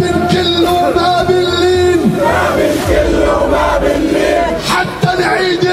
باب كله باب اللين باب كله باب حتى نعيد